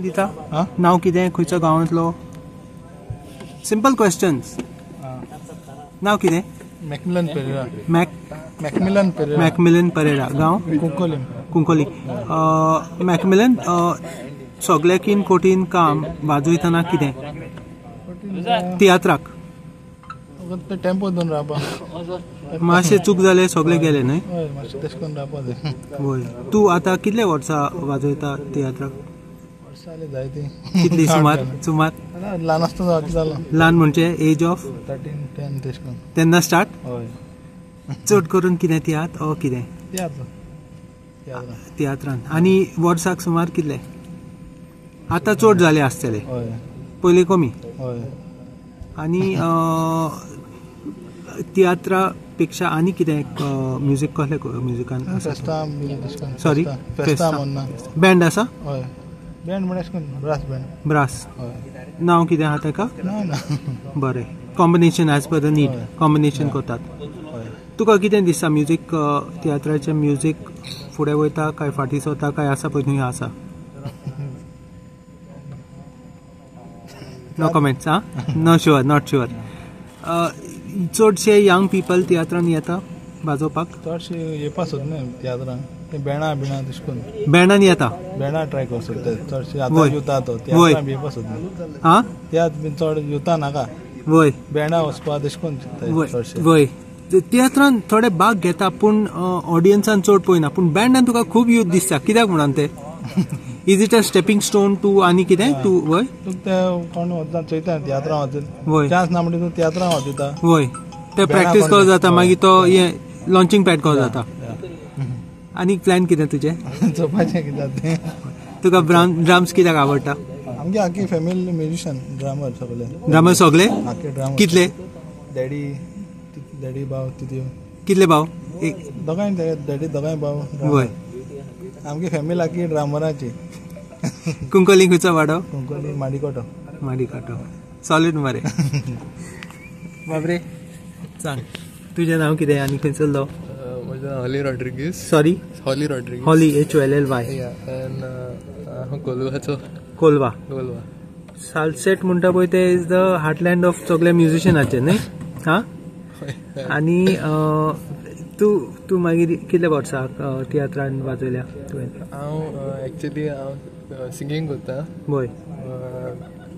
दिता? आं? नांव कितें? खंयच्या गांवांतलो सिंपल क्वेश्चन्स नांव कितें? McMillan Pereira. Mac McMillan Pereira. McMillan Pereira. गांव? कुंकोलीम कुंकोली. मॅकमिलन सगळ्याकीन कोटीन काम वाजयतना कितें? तियात्राक. ते टेम्पो दोन रावपा. मातशें चूक जालें सगळे गेले न्हय? हय मातशें तशें करून रावपा जाय. वय तूं आतां कितले वर्सां वाजयता तियात्राक? वर्सां जालीं जायतीं. कितली? सुमार सुमार? ल्हान आसतना जालो ल्हान म्हणजे एज ऑफ थर्टीन टेन तशें करून. तेन्ना स्टार्ट हय. चड करून कितें तियात्र ओ कितें तियात्र तियात्र तियात्रांत आनी वर्साक सुमार कितले? आतां चड जाले आसतले पयलीं कमी. आनी तियात्रा पेक्षा आनी कितें म्युजीक कसलें म्युजिकान. म्हणना बँड आसा बँड म्हण अशें करून ब्रास बँड ब्रास नांव कितें आहा ताका ना ना बरें combination as per the need. Combination करतात तुका कितें दिसता म्युजीक तियात्राचें म्युजीक फुडें वयता काय फाटीं सरता काय आसा पळय आसा नो कमेंट्स आं नो शुअर नॉट शुअर चडशे यंग पिपल तियात्रान येता वाजोवपाक चडशे येवपा सोद न्ही तियात्रांक ते बेणा बिणा तशें करून बँडान येता बेणा ट्राय कर सोदता चडशे वय. आतां युता तो वय. बी बीन चड युता नाका वय बेणा वचपा तशें करून वय चडशे वय तियात्रान थोडे भाग घेता पूण ऑडियन्सान चड पळयना पूण बँडान तुका खूब यूथ दिसता. कित्याक म्हणून ते? Is it a stepping stone to आनी कितें? टू वय तुका ते कोण वचना चयता तियात्रां वचून वय चान्स ना म्हणटा तूं तियात्रां वचयता वय ते प्रॅक्टीस करो जाता. मागीर तो हे लॉन्चिंग पॅड करो जाता. आनी प्लॅन कितें तुजें? चोवपाचें कितें तें तुका ड्राम्स कित्याक आवडटा? आमगे आख्खी फॅमिली म्युजिशियन ड्रामर सगळे. ड्रामर सगळे? कितले? डॅडी डॅडी भाव तिथ्यो कितले भाव एक. दोगांय डॅडी दोगांय भाव. वय आमगे फॅमिली आख्खी ड्रामराची कुंकोली खंयचो वाडो? कोंकणी माडिकोटो. माडी काटो सॉलिड मरे. बाबरे सांग. तुजें नांव कितें आनी खंयसरलो म्हजें Holly Rodrigues sorry Holly Rodrigues Holly H L L Y N हांव कोलवाचो कोलवा कोलवा सालसेट म्हणटा पळय ते इज द हार्टलँड ऑफ सगळे म्युजिशियनाचे न्हय हा आनी तूं तूं मागीर कितले वर्सां तियात्रान वाजयल्या तुवें हांव एक्चुली हांव सिंगींग करता वय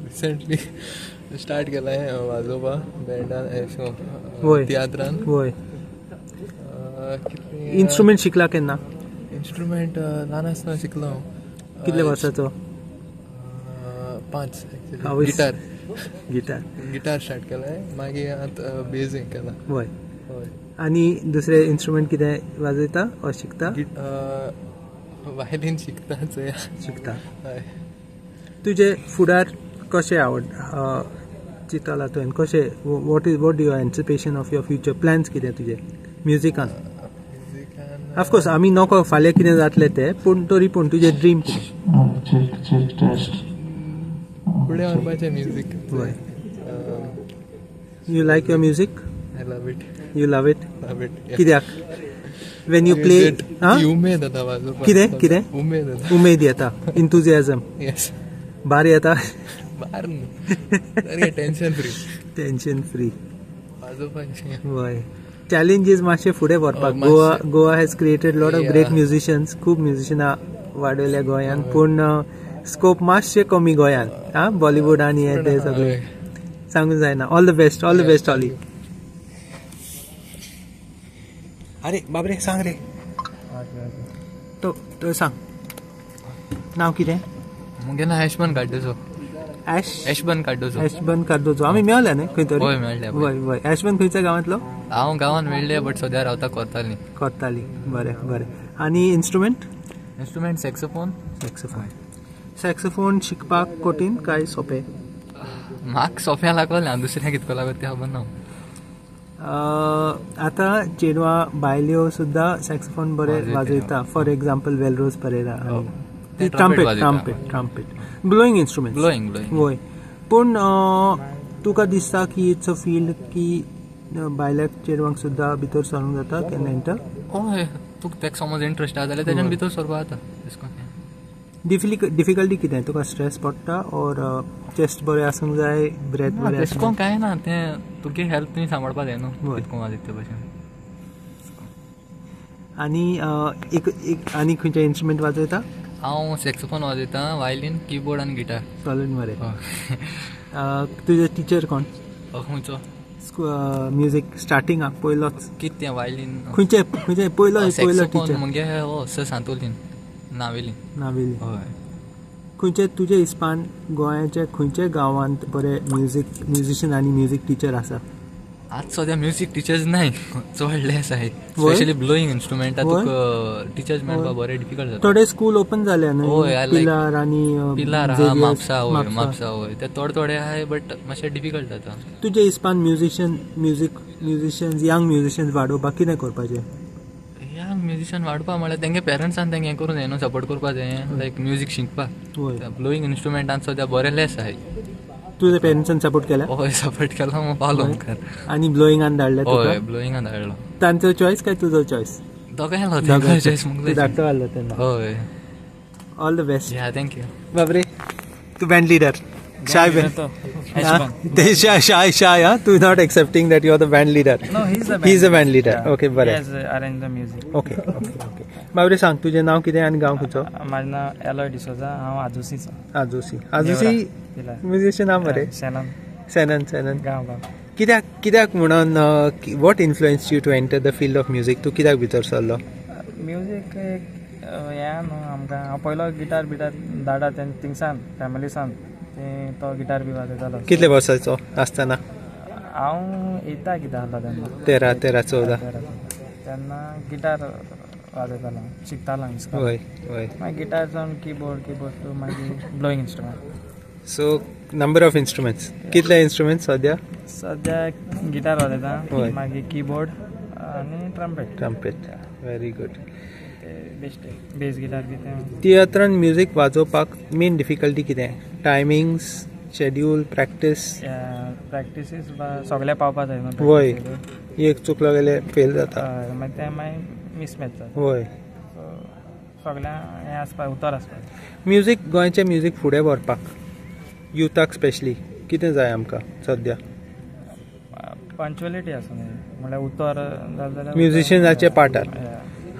रिसंटली स्टार्ट केलाय वाजोवपा बँडान. तियात्रान वय इन्स्ट्रुमेंट शिकला केन्ना? इन्स्ट्रुमेंट ल्हान आसतना शिकलो. हांव. कितले वर्साचो पांच गिटार गिटार गिटार स्टार्ट केलाय. मागीर आतां बेजींग केला. वय हय. आनी दुसरे इन्स्ट्रुमेंट कितें वाजयता वा शिकता? वायलीन शिकता चोया शिकता. हय. तुजे फुडार कशें आवड चिंतला तुवें कशें what is what you anticipation of your future plans कितें तुजे म्युजिकान ऑफकोर्स आमी नोको फाल्यां कितें जातलें तें पूण तरी पूण तुजें ड्रीम फुडें व्हरपाचें music you like your music I love it you love it love it कित्याक वेन यू प्ले उमेद येता कितें कितें उमेद येता उमेद येता इंथुजियाजम येस भार येता बार न्हू टेन्शन फ्री टेन्शन फ्री वाजोवपाचें वय चॅलेंजीस मातशे फुडें व्हरपाक. Goa Goa has created lot of. Great musicians खूब म्युझिशनां वाडयल्या गोंयान पूण स्कोप मातशे कमी गोंयान हा बॉलिवूड आनी हे ते सगळे. सांगून जायना all the best all the best ऑली अरे बाबरे सांग रे. तो तो सांग. नाव कितें मुगे ना ऍशबन काड्डोचो ऍश ऍशबन काड्डोचो ऍशबन कार्दोजो आमी मेळल्या न्ही खंय तरी पळय. वय वय ऍशबन खंयच्या गांवांतलो? हांव गांवान मेळ्ळे बट सद्या रावता कोर्ताली कोर्ताली बरें बरें. आनी instrument instrument saxophone saxophone saxophone शिकपाक कठीण काय सोपें? म्हाका सोप्या लागलें हांव दुसऱ्या कितको लागत तें खबर ना आतां चेडवां बायल्यो सुद्दां सॅक्सोफोन बरे वाजयता. For example Wellrose Pereira trumpet. Trumpet trumpet blowing instrument blowing वय पूण तुका दिसता की इट्स अ फील्ड की अं, बायल्याक चेडवांक सुद्दां भितर सरूंक जाता केन्ना एंटर हय. तुका तेका समज इंट्रस्ट आहा जाल्यार तेज्यान भितर सरपा जाता डिफिकल्टी कितें तुका स्ट्रेस पडटा और चेस्ट बरें आसूंक जाय ब्रेथ बरें तेशें कोन्न कांय ना तें तुगे हेल्थ तुवें सांबाळपा जाय न्हू. कितको आसा ते भशेन आनी एक एक आनी खंयचे इन्स्ट्रुमेंट वाजयता हांव सॅक्सोफोन वाजयता वायलीन कीबोर्ड आनी गिटार हय अ, तुजे टिचर कोण? खंयचो म्युजीक स्टार्टिंगाक पयलोच कितें तें वायलीन खंयचे खंयचे पयलो पयलो टिचर मुगे हो स सांतोलीन नावेलीन नावेली हय खंयचे तुजे हिसपान गोंयाचे खंयचे गांवांत बरे म्युजीक म्युजिशियन आनी म्युजीक टिचर आसा आज सद्या म्युजीक टिचर्स नाय चड लेस वय? स्पेशली ब्लोईंग इन्स्ट्रुमेंटा? तुका टिचर्स मेळपा बरें डिफिकल्ट जाता. थोडे स्कूल ओपन जाले होय, न्हू like- पिलार आनी पिलार आहा म्हापसा वय म्हापसा. वय ते थोडे थोडे आहाय बट मातशें डिफिकल्ट जाता तुजे हिसपान musician music musicians young musicians वाडोवपाक कितें करपाचें या म्युजिशियन वाडपा म्हळ्यार तेंगे पेरंट्सान तेंगे हें करूं जाय न्हू सपोर्ट करपा जाय लायक म्युजीक शिकपाक होय. ब्लोईंग इन्स्ट्रुमेंटान सद्या बरें लेस आहाय तुजे पेरंट्सान सपोर्ट केला? हय सपोर्ट केलो मग पावलो मुखार आनी ब्लोईंगान धाडले हय तुका ब्लोईंगान धाडलो तांचो चॉयस काय तुजो चॉयस दोगांयलो तेंको चॉयस धाकटो आहलो तेन्ना हय. ऑल द बेस्ट या थँक्यू बाबरे तू बँड लिडर शाय बँड ते. शाय शाय शाय हा तू not accepting that you are the band leader No, he's the he is a band band leader Yeah. Okay He बरें has uh, arranged the music. Okay okay okay बाबरे सांग तुजें नाव कितें आनी गांव खंयचो माझं नाव एलॉय डिसोजा हांव आजोसीचो आजोसी आजोसी म्युजिशियन हा मरे सेनन सॅनन सॅनन गांव गांव कित्याक कित्याक म्हणून what influence you to enter the field of music तू कित्याक भितर सरलो म्युजीक एक हें न्हू आमकां हांव पयलो गिटार बिटार धाडा तें थिंगसान फॅमिलीसान ते तो गिटार बी वाजयतालो कितले वर्साचो आसतना हांव येता कितें आहलो तेन्ना तेरा तेरा चौदा. तेन्ना गिटार वाजयतालो शिकतालो हिस्को वय वय मागीर गिटार जावन किबोर्ड किबोर्ड टू मागीर blowing instrument so number of instruments कितले इन्स्ट्रुमेंट्स सद्या सद्या गिटार होय. वाजयता मागीर कीबोर्ड आनी trumpet trumpet very good best bass guitar तियात्रान music वाजोवपाक मेन डिफिकल्टी कितें टायमिंग्स शेड्यूल प्रॅक्टीस प्रॅक्टिसीस सगळे पावपा जाय वय. एक चुकलो गेले फेल जाता. मागीर ते मागीर मिसमॅच जाता. वय सगळ्यां हें आसपा उतर आसपा म्युजीक गोंयचें म्युजीक फुडें व्हरपाक. युथाक स्पेशली कितें जाय आमकां सद्या पंच्युअलिटी आसूं म्हळ्यार उतर म्युजिशियनाचे पार्टार.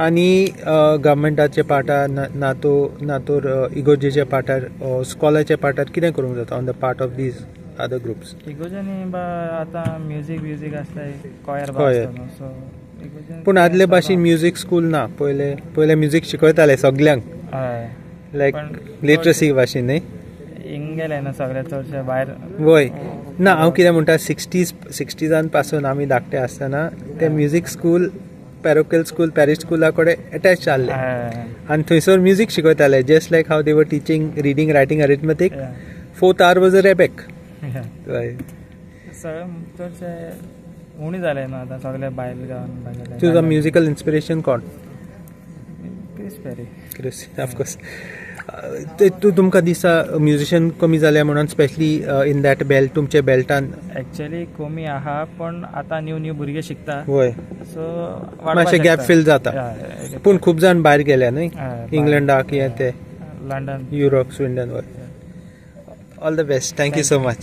आनी गव्हर्मेंटाचे पार्टार ना- ना तो ना तो इगोजेचे पार्टार कितें करूंक जाता on the part of these other groups इगोजनी बा आतां म्युजीक ब्युजीक आसताय कॉयर. सो इगोजन पूण आदले भाशेन म्युजीक स्कूल ना पयले पयले म्युजीक शिकयताले सगल्यांक लायक लिटरसी भाशेन न्ही? हिंग गेले न्हू सगळे चडशे भायर वय ना हांव कितें म्हणटा सिक्स्टीज सिक्स्टीजानपासून आमी धाकटे आसतना ते music school parochial school parish स्कुला कडेन अटॅच हय आनी थंयसर म्युजीक शिकयताले just like how they were teaching reading writing arithmetic fourth hour was a रेबॅक सगळे चडशे उणी जाले न्हू आतां सगळे भायर गावन भायर तुजो म्युजिकल इन्स्पिरेशन कोण? क्रिस पेरी क्रिस ऑफकोर्स तुमकां दिसता म्युजिशियन कमी जाले म्हणून स्पेशली इन दॅट बेल्ट तुमचे बेल्टान एक्चुअली कमी आहा पण आतां न्यू न्यू भुरगे शिकता वय सो मातशें गॅप फिल जाता. पूण खूब जाण भायर गेले न्ही? हय, इंग्लंडाक हे. ते. London Europe Sweden all the best thank you so much